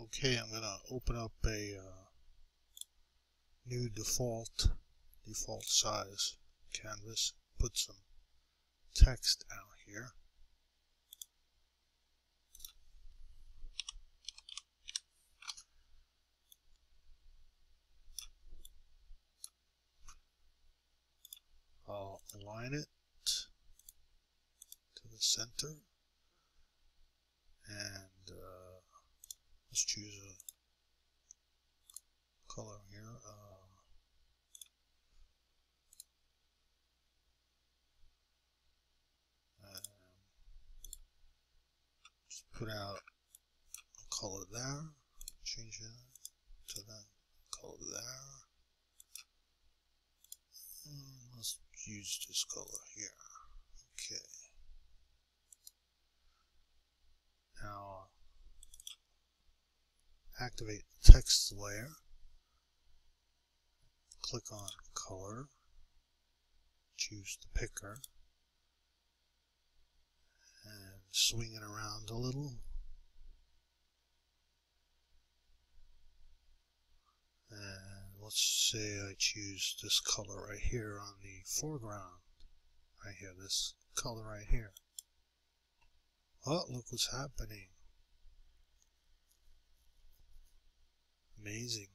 Okay, I'm gonna open up a uh, new default default size canvas. Put some text out here. I'll align it to the center and uh, let's choose a color here. Uh, just put out a color there, change it to that color there. And let's use this color here. Okay. Now activate text layer. Click on color. Choose the picker. And swing it around a little. And let's say I choose this color right here on the foreground. Right here, this color right here. Oh, look what's happening. Amazing.